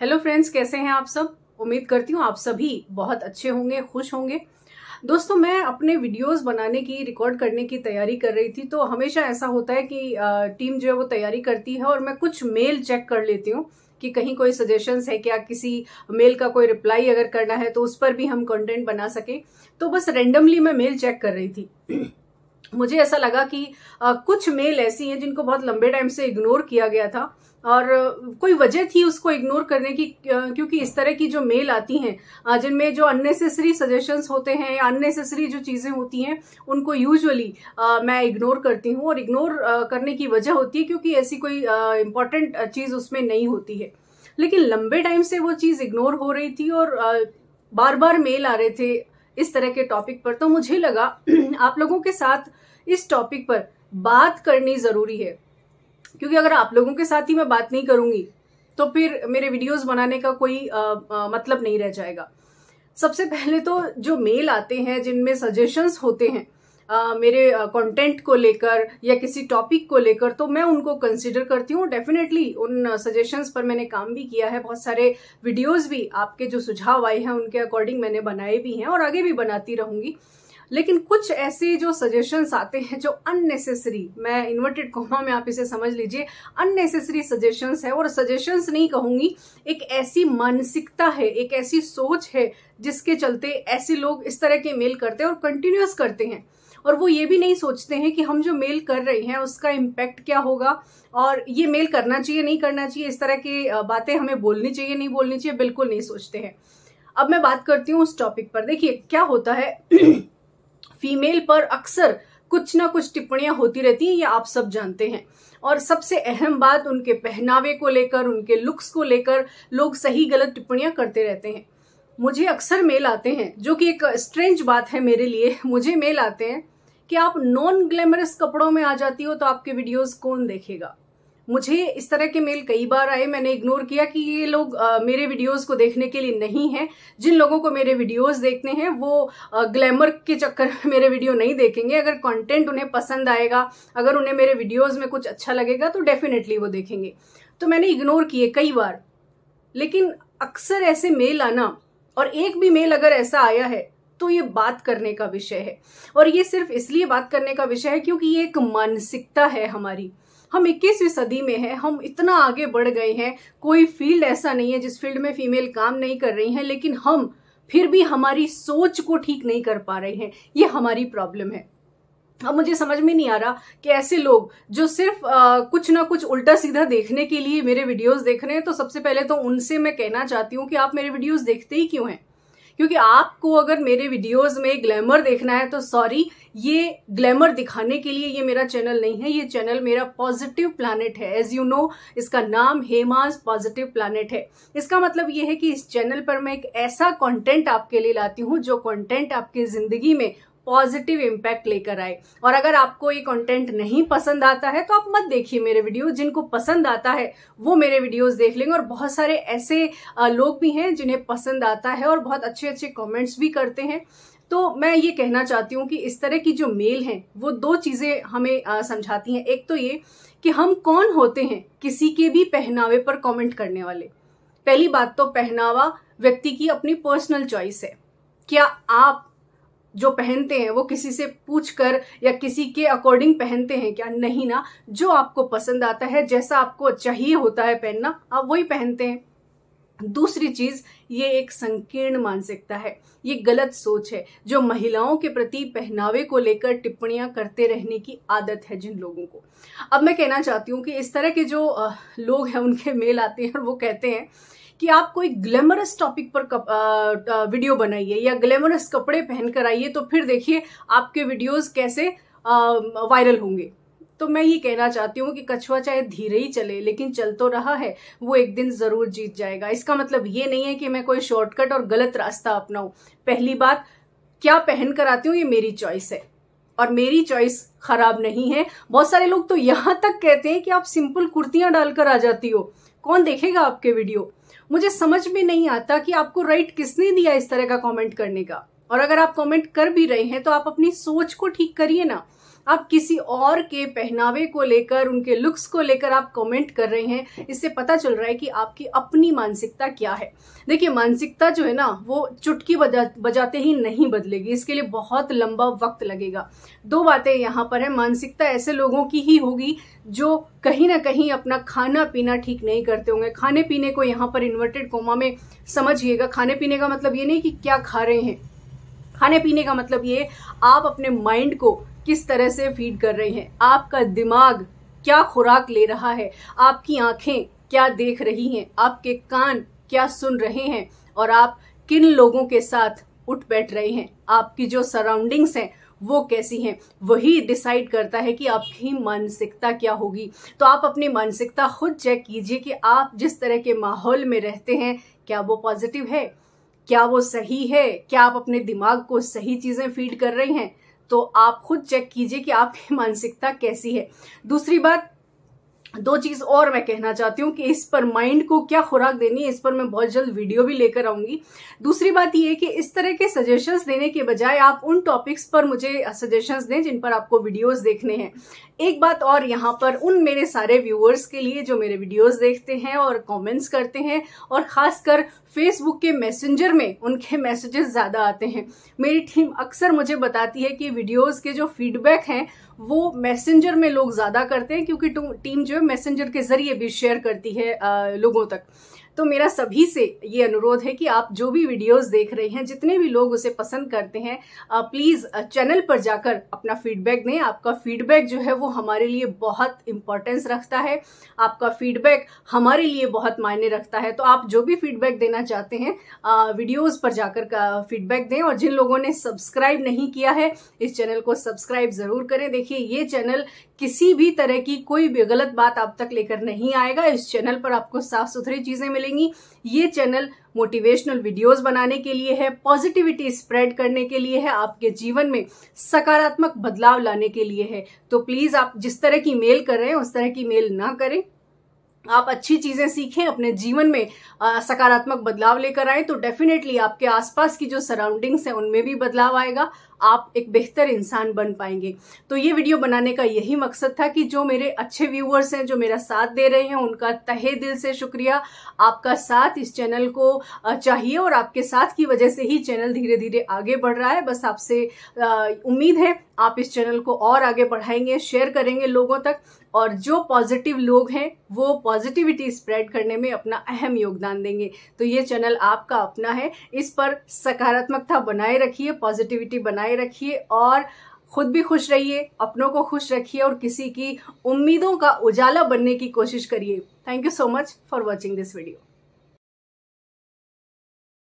Hello friends कैसे हैं आप सब? उम्मीद करती हूँ आप सभी बहुत अच्छे होंगे खुश होंगे। दोस्तों मैं अपने वीडियोस बनाने की रिकॉर्ड करने की तैयारी कर रही थी तो हमेशा ऐसा होता है कि टीम जो है वो तैयारी करती है और मैं कुछ मेल चेक कर लेती हूँ कि कहीं कोई सजेशंस है क्या किसी मेल का कोई रिप्लाई अगर करना है तो उस पर भी हम कंटेंट बना सके। तो बस रेंडमली मैं मेल चेक कर रही थी। मुझे ऐसा लगा कि आ, कुछ मेल ऐसी हैं जिनको बहुत लंबे टाइम से इग्नोर किया गया था। और कोई वजह थी उसको इग्नोर करने की क्योंकि इस तरह की जो मेल आती हैं जिनमें जो अननेसेसरी सजेशंस होते हैं या अननेसेसरी जो चीज़ें होती हैं, उनको यूजुअली मैं इग्नोर करती हूँ और इग्नोर करने की वजह होती है क्योंकि ऐसी कोई इम्पोर्टेंट चीज़ उसमें नहीं होती है। लेकिन लंबे टाइम से वो चीज़ इग्नोर हो रही थी और बार बार मेल आ रहे थे इस तरह के टॉपिक पर तो मुझे लगा आप लोगों के साथ इस टॉपिक पर बात करनी ज़रूरी है। क्योंकि अगर आप लोगों के साथ ही मैं बात नहीं करूँगी तो फिर मेरे वीडियोस बनाने का कोई आ, आ, मतलब नहीं रह जाएगा। सबसे पहले तो जो मेल आते हैं जिनमें सजेशंस होते हैं आ, मेरे कंटेंट को लेकर या किसी टॉपिक को लेकर तो मैं उनको कंसिडर करती हूँ। डेफिनेटली उन सजेशंस पर मैंने काम भी किया है। बहुत सारे वीडियोस भी आपके जो सुझाव आए हैं उनके अकॉर्डिंग मैंने बनाए भी हैं और आगे भी बनाती रहूँगी। लेकिन कुछ ऐसे जो सजेशंस आते हैं जो अननेसेसरी मैं इन्वर्टेड कॉमा में आप इसे समझ लीजिए अननेसेसरी सजेशंस है और सजेशंस नहीं कहूँगी, एक ऐसी मानसिकता है, एक ऐसी सोच है जिसके चलते ऐसे लोग इस तरह के मेल करते हैं और कंटिन्यूस करते हैं। और वो ये भी नहीं सोचते हैं कि हम जो मेल कर रहे हैं उसका इम्पैक्ट क्या होगा और ये मेल करना चाहिए, नहीं करना चाहिए, इस तरह की बातें हमें बोलनी चाहिए, नहीं बोलनी चाहिए, बिल्कुल नहीं सोचते हैं। अब मैं बात करती हूँ उस टॉपिक पर। देखिए, क्या होता है? फीमेल पर अक्सर कुछ ना कुछ टिप्पणियाँ होती रहती हैं, ये आप सब जानते हैं। और सबसे अहम बात उनके पहनावे को लेकर, उनके लुक्स को लेकर लोग सही गलत टिप्पणियाँ करते रहते हैं। मुझे अक्सर मेल आते हैं, जो कि एक स्ट्रेंज बात है मेरे लिए। मुझे मेल आते हैं कि आप नॉन ग्लैमरस कपड़ों में आ जाती हो तो आपके वीडियोस कौन देखेगा? मुझे इस तरह के मेल कई बार आए मैंने इग्नोर किया कि ये लोग आ, मेरे वीडियोस को देखने के लिए नहीं है। जिन लोगों को मेरे वीडियोस देखने हैं वो ग्लैमर के चक्कर में मेरे वीडियो नहीं देखेंगे। अगर कंटेंट उन्हें पसंद आएगा अगर उन्हें मेरे वीडियोस में कुछ अच्छा लगेगा तो डेफिनेटली वो देखेंगे। तो मैंने इग्नोर किए कई बार। लेकिन अक्सर ऐसे मेल आना और एक भी मेल अगर ऐसा आया है तो ये बात करने का विषय है। और ये सिर्फ़ इसलिए बात करने का विषय है क्योंकि ये एक मानसिकता है हमारी। हम इक्कीसवीं सदी में है हम इतना आगे बढ़ गए हैं कोई फ़ील्ड ऐसा नहीं है जिस फ़ील्ड में फीमेल काम नहीं कर रही हैं लेकिन हम फिर भी हमारी सोच को ठीक नहीं कर पा रहे हैं ये हमारी प्रॉब्लम है। अब मुझे समझ में नहीं आ रहा कि ऐसे लोग जो सिर्फ़ आ, कुछ ना कुछ उल्टा सीधा देखने के लिए मेरे वीडियोस देख रहे हैं तो सबसे पहले तो उनसे मैं कहना चाहती हूँ कि आप मेरे वीडियोस देखते ही क्यों हैं? क्योंकि आपको अगर मेरे वीडियोस में ग्लैमर देखना है तो सॉरी ये ग्लैमर दिखाने के लिए ये मेरा चैनल नहीं है। ये चैनल मेरा पॉजिटिव प्लानट है। एज यू नो इसका नाम हेमाज पॉजिटिव प्लानट है। इसका मतलब ये है कि इस चैनल पर मैं एक ऐसा कंटेंट आपके लिए लाती हूँ, जो कंटेंट आपकी ज़िंदगी में पॉजिटिव इम्पैक्ट लेकर आए। और अगर आपको ये कंटेंट नहीं पसंद आता है तो आप मत देखिए मेरे वीडियो जिनको पसंद आता है, वो मेरे वीडियोस देख लेंगे। और बहुत सारे ऐसे लोग भी हैं जिन्हें पसंद आता है और बहुत अच्छे अच्छे कमेंट्स भी करते हैं। तो मैं ये कहना चाहती हूँ कि इस तरह की जो मेल हैं, वो दो चीज़ें हमें समझाती हैं। एक तो ये कि हम कौन होते हैं किसी के भी पहनावे पर कमेंट करने वाले। पहली बात तो पहनावा व्यक्ति की अपनी पर्सनल चॉइस है। क्या आप जो पहनते हैं, वो किसी से पूछ कर या किसी के अकॉर्डिंग पहनते हैं क्या? नहीं ना। जो आपको पसंद आता है, जैसा आपको चाहिए होता है पहनना, आप वही पहनते हैं। दूसरी चीज़, ये एक संकीर्ण मानसिकता है। ये गलत सोच है, जो महिलाओं के प्रति पहनावे को लेकर टिप्पणियाँ करते रहने की आदत है जिन लोगों को। अब मैं कहना चाहती हूँ कि इस तरह के जो लोग हैं, उनके मेल आते हैं और वो कहते हैं कि आप कोई ग्लैमरस टॉपिक पर कप, आ, वीडियो बनाइए या ग्लैमरस कपड़े पहनकर आइए तो फिर देखिए आपके वीडियोस कैसे वायरल होंगे। तो मैं ये कहना चाहती हूँ कि कछुआ चाहे धीरे ही चले लेकिन चल तो रहा है वो एक दिन ज़रूर जीत जाएगा। इसका मतलब ये नहीं है कि मैं कोई शॉर्टकट और गलत रास्ता अपनाऊं। पहली बात क्या पहन कर आती हूँ ये मेरी चॉइस है। और मेरी चॉइस खराब नहीं है। बहुत सारे लोग तो यहाँ तक कहते हैं कि आप सिंपल कुर्तियाँ डालकर आ जाती हो। कौन देखेगा आपके वीडियो मुझे समझ में नहीं आता कि आपको राइट किसने दिया इस तरह का कमेंट करने का। और अगर आप कमेंट कर भी रहे हैं तो आप अपनी सोच को ठीक करिए ना। आप किसी और के पहनावे को लेकर, उनके लुक्स को लेकर आप कमेंट कर रहे हैं, इससे पता चल रहा है कि आपकी अपनी मानसिकता क्या है। देखिए, मानसिकता जो है ना, वो चुटकी बजा, बजाते ही नहीं बदलेगी, इसके लिए बहुत लंबा वक्त लगेगा। दो बातें यहाँ पर है, मानसिकता ऐसे लोगों की ही होगी, जो कहीं ना कहीं अपना खाना पीना ठीक नहीं करते होंगे। खाने पीने को यहाँ पर इन्वर्टेड कोमा में समझिएगा। खाने पीने का मतलब ये नहीं कि क्या खा रहे हैं। खाने पीने का मतलब ये, आप अपने माइंड को किस तरह से फ़ीड कर रहे हैं? आपका दिमाग क्या खुराक ले रहा है? आपकी आँखें क्या देख रही हैं? आपके कान क्या सुन रहे हैं? और आप किन लोगों के साथ उठ बैठ रहे हैं? आपकी जो सराउंडिंग्स हैं, वो कैसी हैं? वही डिसाइड करता है कि आपकी मानसिकता क्या होगी। तो आप अपनी मानसिकता खुद चेक कीजिए कि आप जिस तरह के माहौल में रहते हैं, क्या वो पॉजिटिव है? क्या वो सही है? क्या आप अपने दिमाग को सही चीज़ें फ़ीड कर रहे हैं? तो आप खुद चेक कीजिए कि आपकी मानसिकता कैसी है। दूसरी बात, दो चीज़ और मैं कहना चाहती हूँ कि इस पर माइंड को क्या खुराक देनी है, इस पर मैं बहुत जल्द वीडियो भी लेकर आऊँगी। दूसरी बात यह कि इस तरह के सजेशंस देने के बजाय आप उन टॉपिक्स पर मुझे सजेशंस दें जिन पर आपको वीडियोस देखने हैं। एक बात और यहाँ पर, उन मेरे सारे व्यूअर्स के लिए जो मेरे वीडियोस देखते हैं और कमेंट्स करते हैं और खासकर फेसबुक के मैसेंजर में उनके मैसेजेस ज़्यादा आते हैं। मेरी टीम अक्सर मुझे बताती है कि वीडियोस के जो फीडबैक हैं, वो मैसेंजर में लोग ज़्यादा करते हैं, क्योंकि टीम जो है मैसेंजर के ज़रिए भी शेयर करती है लोगों तक। तो मेरा सभी से ये अनुरोध है कि आप जो भी वीडियोस देख रहे हैं, जितने भी लोग उसे पसंद करते हैं प्लीज़ चैनल पर जाकर अपना फीडबैक दें। आपका फीडबैक जो है वो हमारे लिए बहुत इंपॉर्टेंस रखता है। आपका फीडबैक हमारे लिए बहुत मायने रखता है। तो आप जो भी फीडबैक देना चाहते हैं वीडियोज़ पर जाकर फीडबैक दें और जिन लोगों ने सब्सक्राइब नहीं किया है, इस चैनल को सब्सक्राइब ज़रूर करें। देखिए, ये चैनल किसी भी तरह की कोई भी गलत बात आप तक लेकर नहीं आएगा। इस चैनल पर आपको साफ़ सुथरी चीज़ें मिलेंगी। ये चैनल मोटिवेशनल वीडियोस बनाने के लिए है, पॉजिटिविटी स्प्रेड करने के लिए है, आपके जीवन में सकारात्मक बदलाव लाने के लिए है। तो प्लीज़ आप जिस तरह की मेल कर रहे हैं, उस तरह की मेल ना करें। आप अच्छी चीज़ें सीखें, अपने जीवन में सकारात्मक बदलाव लेकर आए तो डेफिनेटली आपके आसपास की जो सराउंडिंग्स है, उनमें भी बदलाव आएगा। आप एक बेहतर इंसान बन पाएँगे। तो ये वीडियो बनाने का यही मकसद था कि जो मेरे अच्छे व्यूअर्स हैं, जो मेरा साथ दे रहे हैं, उनका तहे दिल से शुक्रिया। आपका साथ इस चैनल को चाहिए और आपके साथ की वजह से ही चैनल धीरे धीरे आगे बढ़ रहा है। बस आपसे उम्मीद है आप इस चैनल को और आगे बढ़ाएँगे शेयर करेंगे लोगों तक और जो पॉजिटिव लोग हैं, वो पॉजिटिविटी स्प्रेड करने में अपना अहम योगदान देंगे। तो ये चैनल आपका अपना है। इस पर सकारात्मकता बनाए रखिए पॉजिटिविटी बनाए रखिए और खुद भी खुश रहिए, अपनों को खुश रखिए और किसी की उम्मीदों का उजाला बनने की कोशिश करिए। Thank you so much for watching this video